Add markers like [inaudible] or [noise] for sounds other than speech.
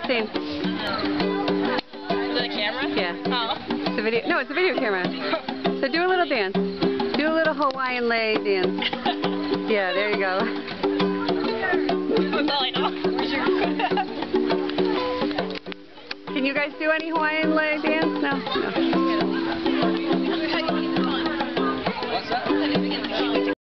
Christine. The camera? Yeah. Oh. It's a video. No, it's a video camera. So do a little dance. Do a little Hawaiian lei dance. [laughs] Yeah, there you go. Can you guys do any Hawaiian lei dance? No. No.